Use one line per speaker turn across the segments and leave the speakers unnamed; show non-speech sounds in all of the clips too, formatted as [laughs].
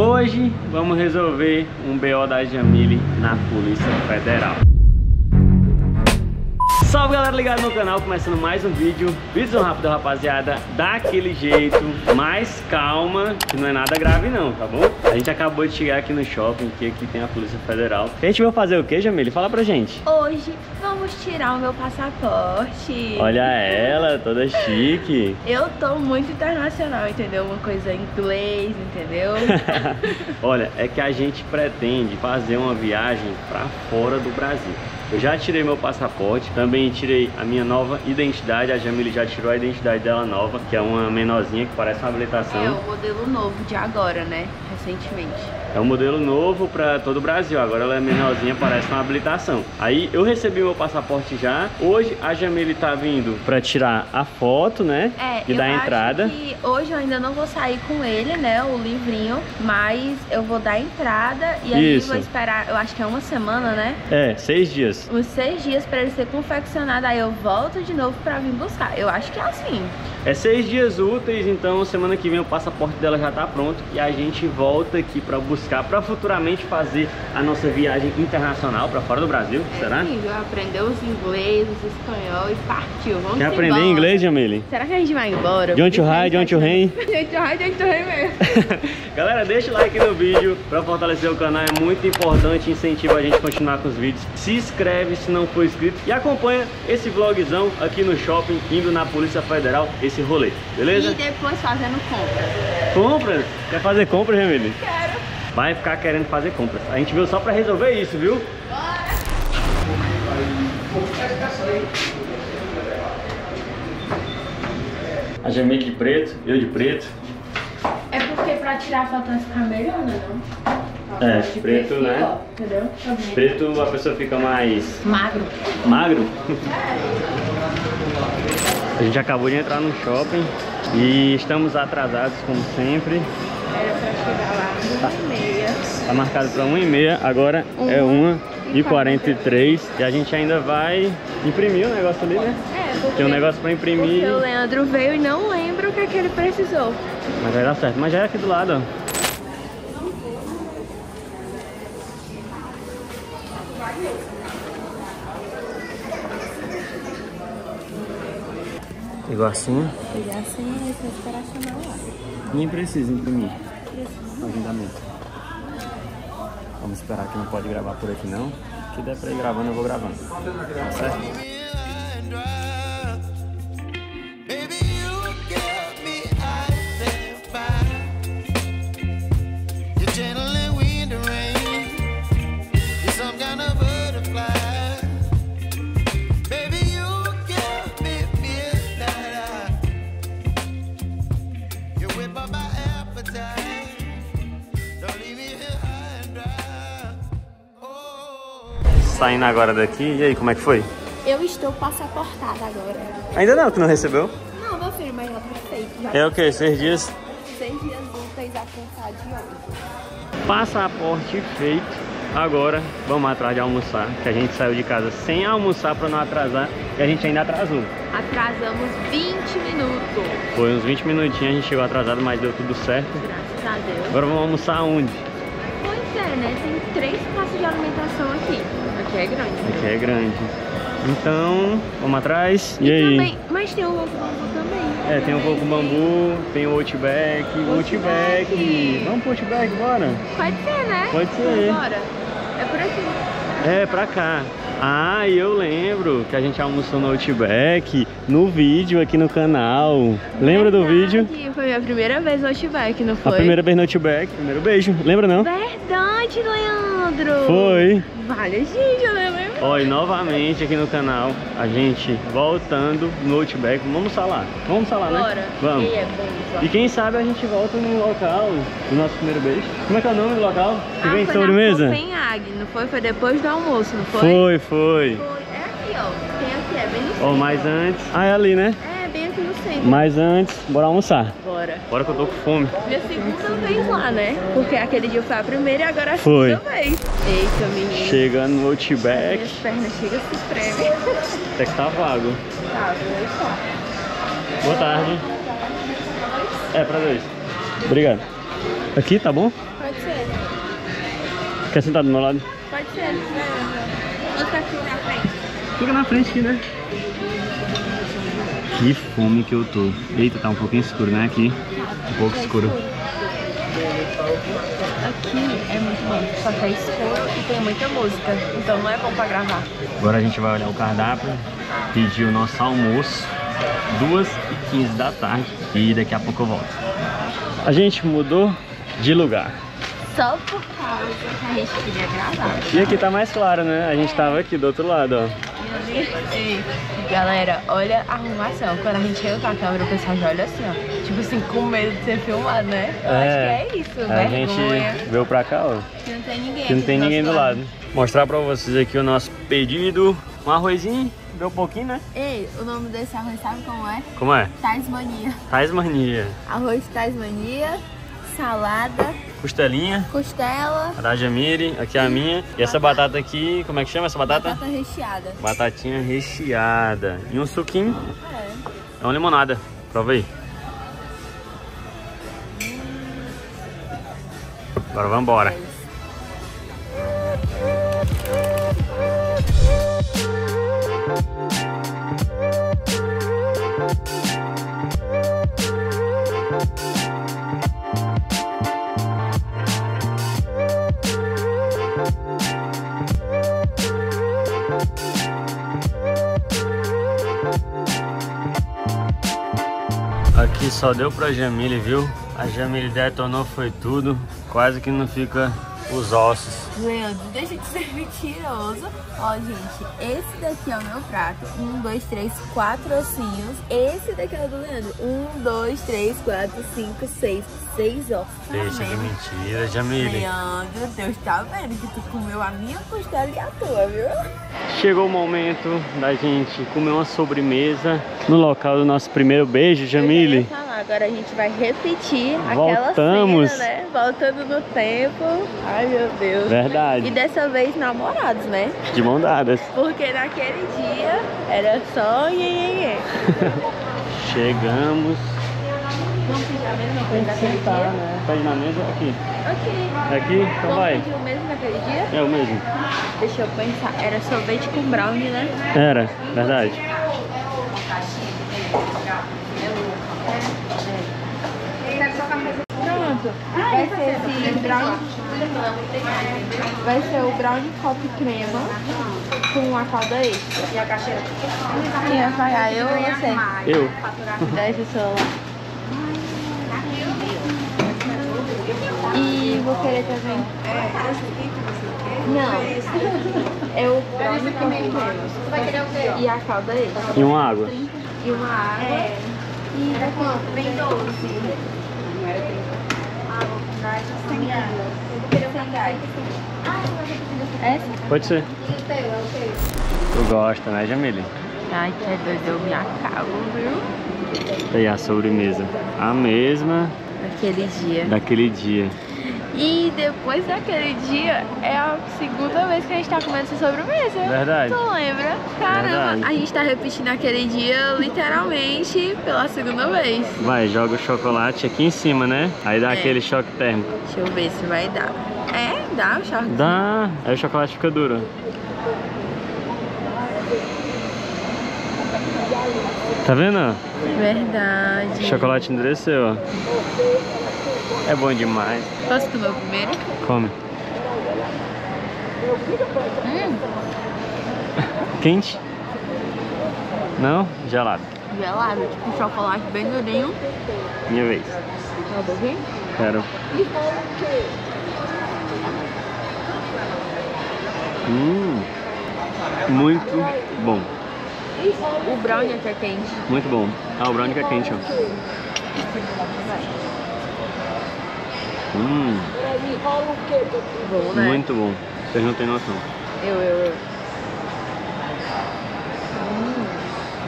Hoje vamos resolver um BO da Jamile na Polícia Federal. Salve galera ligado no canal, começando mais um vídeo Vídeo rápido rapaziada, daquele jeito Mais calma, que não é nada grave não, tá bom? A gente acabou de chegar aqui no shopping, que aqui tem a Polícia Federal A gente vai fazer o que, Jamile? Fala pra gente
Hoje vamos tirar o meu passaporte
Olha ela, toda chique
Eu tô muito internacional, entendeu? Uma coisa em inglês, entendeu? [laughs]
Olha, é que a gente pretende fazer uma viagem pra fora do Brasil eu já tirei meu passaporte, também tirei a minha nova identidade, a Jamile já tirou a identidade dela nova, que é uma menorzinha que parece uma habilitação.
É o modelo novo de agora, né? Recentemente.
É um modelo novo para todo o Brasil. Agora ela é menorzinha, parece uma habilitação. Aí eu recebi meu passaporte já. Hoje a Jamile tá vindo para tirar a foto, né?
É,
e dar a entrada.
Que hoje eu ainda não vou sair com ele, né? O livrinho. Mas eu vou dar a entrada e aí Isso. vou esperar, eu acho que é uma semana, né?
É, seis dias.
Uns seis dias para ele ser confeccionado. Aí eu volto de novo para vir buscar. Eu acho que é assim.
É seis dias úteis, então semana que vem o passaporte dela já tá pronto e a gente volta aqui para buscar, para futuramente fazer a nossa viagem internacional para fora do Brasil,
é
será?
Sim, já aprendeu os inglês, os espanhol e partiu. Vamos
Quer aprender embora. inglês, Jamile?
Será que a gente vai embora?
John to high, John to rain.
John to high, John to rain mesmo. [laughs]
Galera, deixa o like no vídeo para fortalecer o canal, é muito importante, incentiva a gente a continuar com os vídeos. Se inscreve se não for inscrito e acompanha esse vlogzão aqui no shopping, indo na Polícia Federal esse rolê, beleza?
E depois fazendo compras.
Compras? Quer fazer compras, Jamile? Quero. Vai ficar querendo fazer compras. A gente veio só pra resolver isso, viu? Bora! A Jamile de preto, eu de preto.
É porque pra tirar a foto vai ficar melhor, né?
Não? É, preto, perfil, né? Ó,
entendeu? Tá
preto a pessoa fica mais...
Magro.
Magro? É. [laughs] A gente acabou de entrar no shopping e estamos atrasados como sempre.
Era pra chegar lá às 1h30.
Tá marcado pra 1h30, agora uma é 1h43 e a gente ainda vai imprimir o negócio ali, né?
É, porque,
Tem um negócio pra imprimir.
O Leandro veio e não lembra o que, é que ele precisou.
Mas vai dar certo, mas já é aqui do lado, ó. Igual assim?
Igual assim, aí você esperar chamar lá.
Nem precisa imprimir. Precisa. Agendamento. Vamos esperar que não pode gravar por aqui não. Que der pra ir gravando, eu vou gravando. Tá certo? Saindo agora daqui, e aí, como é que foi?
Eu estou passaportada agora.
Ainda não, tu não recebeu?
Não, meu filho, mas já tá feito. Já
é o que? Seis dias?
Seis dias úteis a contar de hoje.
Passaporte feito. Agora vamos atrás de almoçar, que a gente saiu de casa sem almoçar para não atrasar e a gente ainda atrasou.
Atrasamos 20 minutos.
Foi uns 20 minutinhos, a gente chegou atrasado, mas deu tudo certo.
Graças a Deus.
Agora vamos almoçar onde?
Pois é, né? Tem três praças de alimentação aqui. Aqui é grande. Né?
Aqui é grande. Então, vamos atrás. E,
e
aí?
Também, mas tem o ovo bambu também.
É, tem o coco bambu, tem o Outback, o Outback. Vamos pro Outback, bora?
Pode ser, né?
Pode ser.
Bora. É por aqui.
É, pra cá. Ah, eu lembro que a gente almoçou no Outback no vídeo aqui no canal. Lembra
Verdade,
do vídeo?
Foi minha primeira vez no Outback, não foi?
A primeira vez no Outback, primeiro beijo. Lembra não?
Verdade, Leandro.
Foi.
Vale, gente, eu
e novamente aqui no canal, a gente voltando no Outback. Vamos lá. Vamos lá,
né? Bora.
Vamos.
E, é
e quem sabe a gente volta no local do nosso primeiro beijo. Como é que é o nome do local?
Que ah, vem foi sobremesa? Copenhague, não foi? Foi depois do almoço, não foi?
Foi,
foi. Foi. É aqui, ó. Tem aqui, é bem no centro.
Ó, mas antes... Ah, é ali, né?
É, bem aqui no centro.
Mas antes, bora almoçar.
Bora.
Bora que eu tô com fome.
Minha segunda vez lá, né? Porque aquele dia foi a primeira e agora a foi. segunda vez. Eita, menino.
Chegando no Outback.
Minhas pernas chegam se tremem.
Até que tá vago.
Tá, vou.
Boa tarde. É, pra dois. Obrigado. Aqui, tá bom?
Pode ser.
Quer sentar do meu lado?
Pode ser. Vou ficar aqui na frente.
Fica na frente aqui, né? Que fome que eu tô. Eita, tá um pouquinho escuro, né? Aqui. Um pouco escuro.
Aqui é muito bom, só que é escuro e tem muita música, então não é bom pra gravar.
Agora a gente vai olhar o cardápio, pedir o nosso almoço, 2h15 da tarde e daqui a pouco eu volto. A gente mudou de lugar.
Só por causa que a gente queria gravar.
E aqui tá mais claro, né? A gente tava aqui do outro lado, ó.
Ei, galera, olha a arrumação. Quando a gente chega com a câmera, o pessoal já olha assim, ó. Tipo assim, com medo de ser filmado, né? Eu acho que é isso,
A
vergonha.
gente veio pra cá, ó.
Que não tem ninguém.
Que não tem
do
ninguém do
nosso
lado. Mostrar pra vocês aqui o nosso pedido. Um arrozinho, deu um pouquinho, né?
Ei, o nome desse arroz sabe como é?
Como é?
Tasmania.
Tasmania.
Arroz Tasmania, salada,
Costelinha.
costela,
A da Jamile, aqui é a minha. E essa batata aqui, como é que chama essa batata?
batata recheada.
Batatinha recheada. E um suquinho.
É.
É uma limonada. Prova aí. Agora vamos embora. Aqui só deu pra Jamile, viu? A Jamile detonou foi tudo. Quase que não fica os ossos.
Leandro, deixa de ser [laughs] mentiroso. Ó, gente, esse daqui é o meu prato. Um, dois, três, quatro ossinhos. Esse daqui é o do Leandro. Um, dois, três, quatro, cinco, seis. Seis ossos. Tá
Deixa de mentira, Jamile.
Leandro, Deus tá vendo que tu comeu a minha costela e a tua, viu?
Chegou o momento da gente comer uma sobremesa no local do nosso primeiro beijo, Jamile.
Agora a gente vai repetir
Voltamos.
aquela cena, né? Voltando no tempo. Ai, meu Deus. E
Verdade.
dessa vez namorados, né?
De mão dadas.
Porque naquele dia era só iê, iê, iê. [laughs]
Chegamos.
Vamos pedir a mesma coisa naquele dia?
né? Pede na mesa aqui.
Ok.
É aqui? Então
Vamos
vai.
pedir o mesmo naquele dia?
É o mesmo.
Deixa eu pensar. Era sorvete com brownie, né?
Era, verdade.
Pronto. Vai ser esse brownie. Vai ser o brownie pop crema com a calda extra. E a caixeira? Quem vai pagar? Eu ou você?
Eu.
Dá esse celular. E vou querer também. Não. É o brownie com crema. E a calda extra.
E uma água.
E uma água. E daqui vem doce. Essa?
Pode ser. Tu gosta, né, Jamile?
Ai, que é doido, eu me acabo, viu?
E a sobremesa. A mesma
Naquele dia.
daquele dia.
E depois daquele dia é a segunda vez que a gente tá comendo essa sobremesa.
Verdade.
Tu lembra? Caramba,
Verdade.
a gente tá repetindo aquele dia literalmente pela segunda vez.
Vai, joga o chocolate aqui em cima, né? Aí dá
É.
aquele choque térmico.
Deixa eu ver se vai dar. É, dá o short.
Dá. Aí o chocolate fica duro. Tá vendo?
Verdade.
O chocolate endureceu, ó. É bom demais.
Posso comer o primeiro?
Come.
Hum, [laughs]
Quente? Não? Gelado.
gelado, tipo chocolate bem durinho.
Minha vez.
Tá?
Quero. Hum. Muito bom.
O brownie aqui é quente.
Muito bom. Ah, o brownie é quente, ó. Hum,
Bom, né?
muito bom. Vocês não têm noção.
Eu, eu, eu.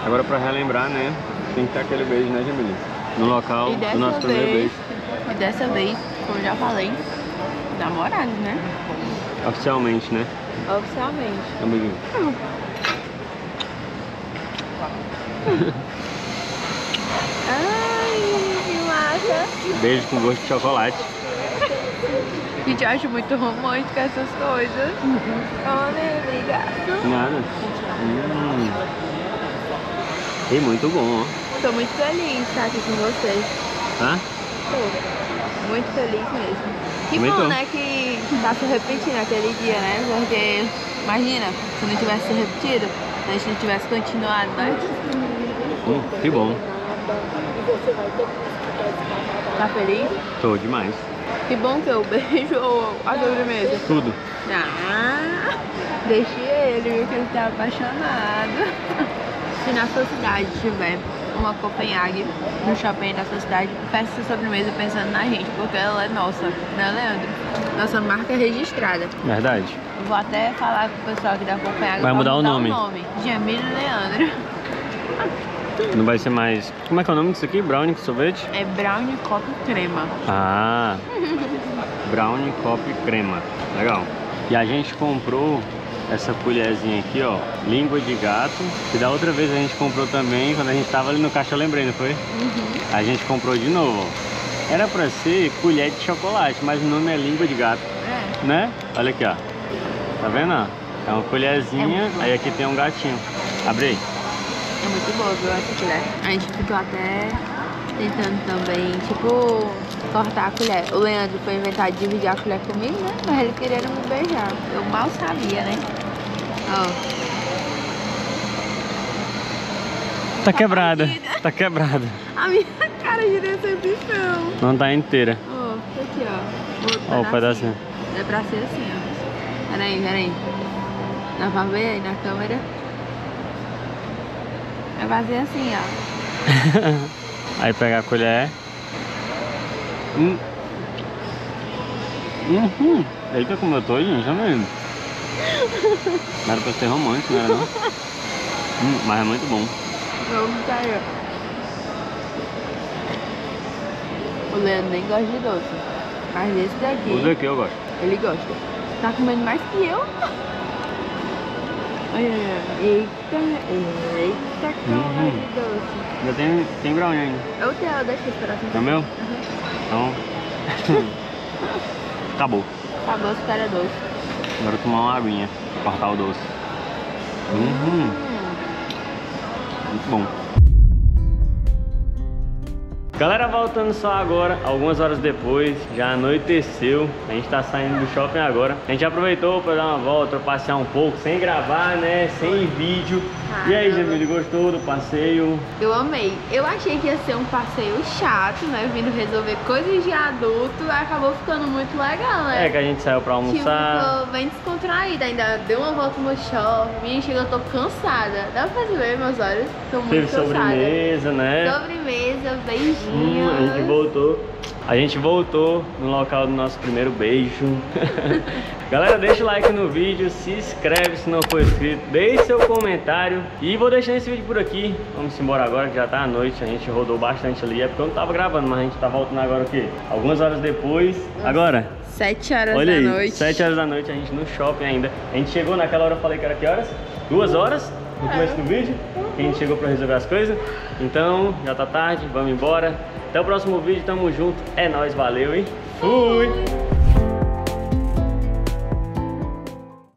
Agora pra relembrar, né? Tem que ter aquele beijo, né, Jamile? No local do nosso primeiro
vez,
beijo.
e dessa vez, como eu já falei, namorados, né?
Oficialmente, né?
Oficialmente.
Amiguinho. [laughs]
Ai, que massa.
Beijo com gosto de chocolate.
Gente, eu acho muito romântico essas coisas. Uhum. Olha, obrigado.
Nada. Hum. E muito bom, ó.
Tô muito feliz de estar aqui com vocês.
Hã?
Tô. Muito feliz mesmo. Que
Muito.
bom, né, que tá se repetindo aquele dia, né? Porque, imagina, se não tivesse se repetido, se a gente não tivesse continuado, né?
Hum, que bom.
Tá feliz?
Tô demais.
Que bom que eu [laughs] beijo ou a sobremesa.
Tudo.
Ah, deixe ele, viu, que ele tá apaixonado. Se na sua cidade tiver uma Copenhague no shopping da sua cidade, peça essa sobremesa pensando na gente, porque ela é nossa, né, Leandro? Nossa marca registrada.
Verdade.
Vou até falar com o pessoal aqui da Copenhague
Vai
pra
mudar o
mudar
nome.
o nome. Jamile Leandro.
Não vai ser mais. Como é que é o nome disso aqui? Brownie com sorvete?
É brownie copo crema.
Ah! Brownie copo e crema. Legal. E a gente comprou essa colherzinha aqui, ó. Língua de gato. Que da outra vez a gente comprou também. Quando a gente tava ali no caixa, eu lembrei, não foi?
Uhum.
A gente comprou de novo, ó. Era pra ser colher de chocolate, mas o nome é língua de gato,
É.
né? Olha aqui, ó. Tá vendo, ó? É uma colherzinha,
É
aí aqui tem um gatinho. Abre aí.
É muito boa, viu, essa colher. A gente ficou até tentando também, tipo, cortar a colher. O Leandro foi inventar de dividir a colher comigo, né? Mas ele queria me beijar. Eu mal sabia, né? Ó,
Tá quebrada.
partida.
Tá quebrada.
a minha cara de decepção.
Não tá inteira.
Ó, tá aqui, ó.
Ó, o pedacinho.
É pra ser assim, ó. Peraí, peraí. Dá pra ver aí na câmera? É pra ser assim, ó. [laughs]
Aí pega a colher. Hum. Uhum. Eita como eu tô, gente, tá vendo? Não [laughs] era pra ser romântico, não era não? Hum, mas é muito bom.
Sair. O Leandro nem gosta de doce. Mas esse daqui,
O daqui eu gosto.
ele gosta. Tá comendo mais que eu. Eita, eita, cara
Uhum.
de doce.
Ainda tem, tem brownie ainda.
É o teu, deixa eu esperar
É o meu? Então. [laughs] Acabou.
Acabou os cara doce.
Agora eu vou tomar uma aguinha. Cortar o doce. Uhum.
Hum.
Muito bom. Galera, voltando só agora, algumas horas depois, já anoiteceu. A gente tá saindo do shopping agora. A gente aproveitou para dar uma volta, passear um pouco, sem gravar, né? Sem vídeo. E aí. Jamile, gostou do passeio?
Eu amei. Eu achei que ia ser um passeio chato, né? Vindo resolver coisas de adulto. Acabou ficando muito legal, né?
É que a gente saiu pra
Tipo,
almoçar.
tô bem descontraída, ainda deu uma volta no shopping, chega, eu tô cansada. Dá pra ver meus olhos? Tô muito
Teve
cansada.
sobremesa, né?
Sobremesa, beijinhos.
Hum, a gente voltou. A gente voltou no local do nosso primeiro beijo. [laughs] Galera, deixa o like no vídeo, se inscreve se não for inscrito, deixe seu comentário e vou deixando esse vídeo por aqui. Vamos embora agora que já tá à noite, a gente rodou bastante ali, é porque eu não tava gravando, mas a gente tá voltando agora o quê? Algumas horas depois. Agora,
Sete horas
olha
da
aí,
noite.
7 horas da noite, a gente no shopping ainda. A gente chegou naquela hora, eu falei que era que horas? Duas horas? No começo do vídeo, que a gente chegou pra resolver as coisas. Então, já tá tarde, vamos embora. Até o próximo vídeo, tamo junto. É nóis, valeu e fui!